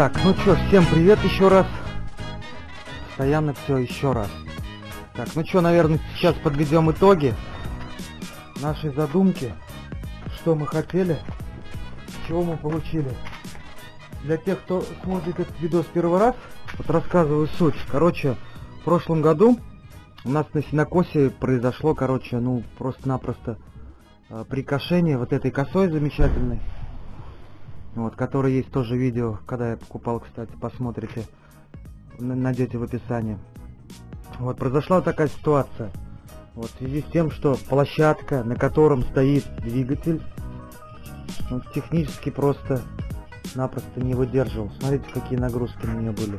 Итак, ну что, всем привет еще раз. Постоянно все еще раз. Так, ну что, наверное, сейчас подведем итоги нашей задумки. Что мы хотели, чего мы получили. Для тех, кто смотрит этот видос первый раз, вот рассказываю суть. Короче, в прошлом году у нас на синокосе произошло, короче, ну, просто-напросто э, прикошение вот этой косой замечательной. Вот, который есть тоже видео, когда я покупал, кстати, посмотрите, найдете в описании. Вот, произошла такая ситуация. Вот, в связи с тем, что площадка, на котором стоит двигатель, технически просто напросто не выдерживал. Смотрите, какие нагрузки на нее были.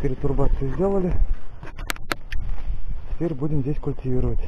Перетурбацию сделали. Теперь будем здесь культивировать.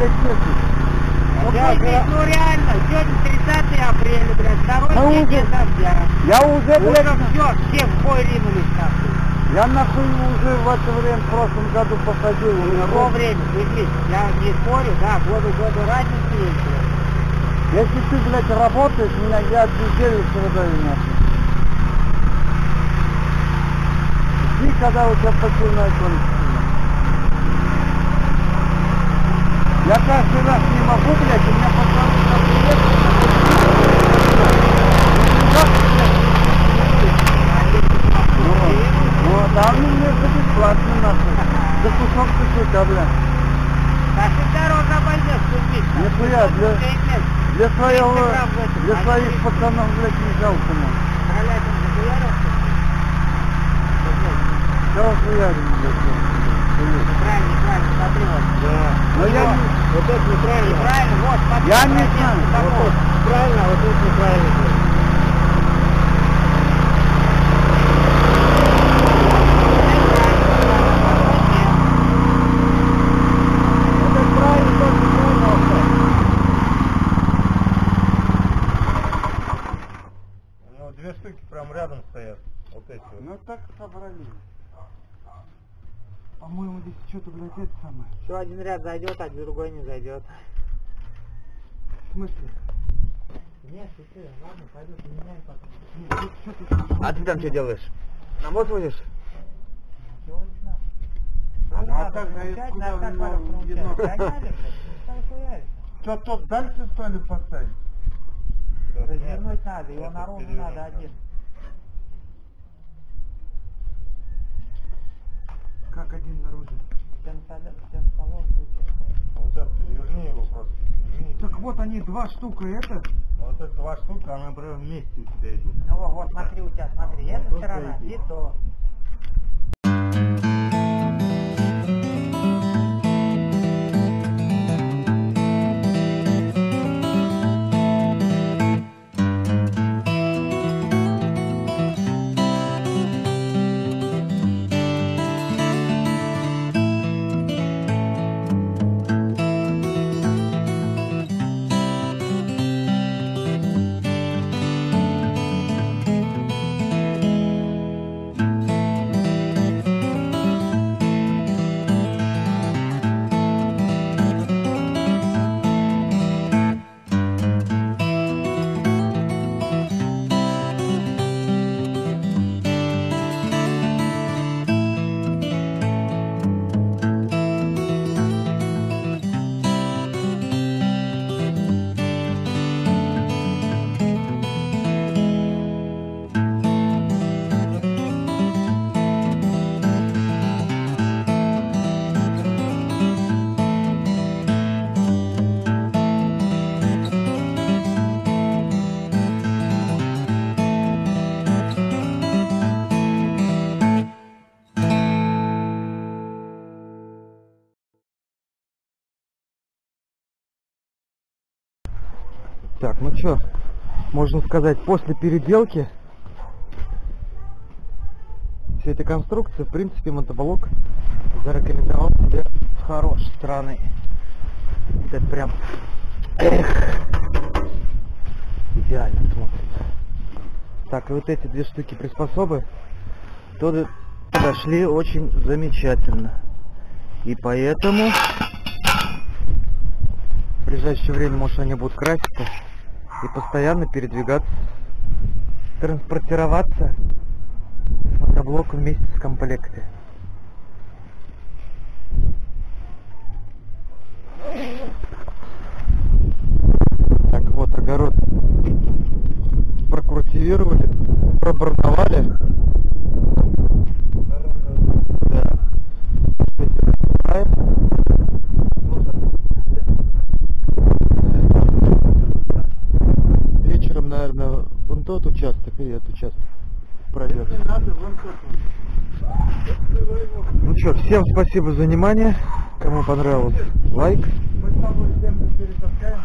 блядь, нету. Ну, я, реально, сегодня 30 апреля, блядь, второй а день дождя. Я уже, блядь... Уже все, все в бой ринулись, нахуй. Я нахуй уже в это время, в прошлом году походил. Ну, у меня Во время, Иглич, я не спорю, да, годы-годы разницы есть, блядь. Если ты, блядь, работаешь, меня я отделю страдаю нахуй. Жди, когда у тебя пассивная кончится. Я каждый раз не могу, блядь, у меня пацаны там приедут. Ну, там мне за бесплатно нахуй. За кусок кусочка, блядь. Так и дорога пойдет, купить. Нихуя, для, для своего, для своих пацанов, блядь, не жалко нам. Захуярился? Да хуярим, блядь. Правильно, правильно, смотри вот. Но я не... Вот это неправильно. Правильно, вот, смотри. Я не знаю. вот Вот правильно, вот неправильно. Это правильно, только правильно. У него две штуки прям рядом стоят. Вот эти. Ну так собрали. По-моему, здесь что-то, блядь, это самое. Еще один ряд зайдет, а другой не зайдет. В смысле? Нет, ты что, ладно, пойду поменяй потом. Ну, тут что-то... А ты там что делаешь? На мост водишь? Чего не знаю. А Надо как же, проучать, куда вы его? Гоняли, блядь. Что, тот дальше что ли поставить? Развернуть надо, его наружу надо. один. Как один наружу? А Вот это переверни его просто. Сними. Так вот они, два штука, это... А Вот эта два штука, она прям вместе у тебя идет. Ну вот, вот, смотри, у тебя, смотри, эта просто сторона и то. Так, ну чё, можно сказать, после переделки всей этой конструкции, в принципе, мотоблок зарекомендовал себя с хорошей стороны. Это прям, эх, идеально смотрится. Так, и вот эти две штуки приспособы тоже подошли очень замечательно. И поэтому в ближайшее время, может, они будут краситься и постоянно передвигаться, транспортироваться с мотоблоком вместе с комплекте. Так, вот огород прокультивировали, проборновали. тот участок и этот участок пройдет. Ну что, всем спасибо за внимание. Кому понравилось, лайк. Мы с тобой землю перетаскаем.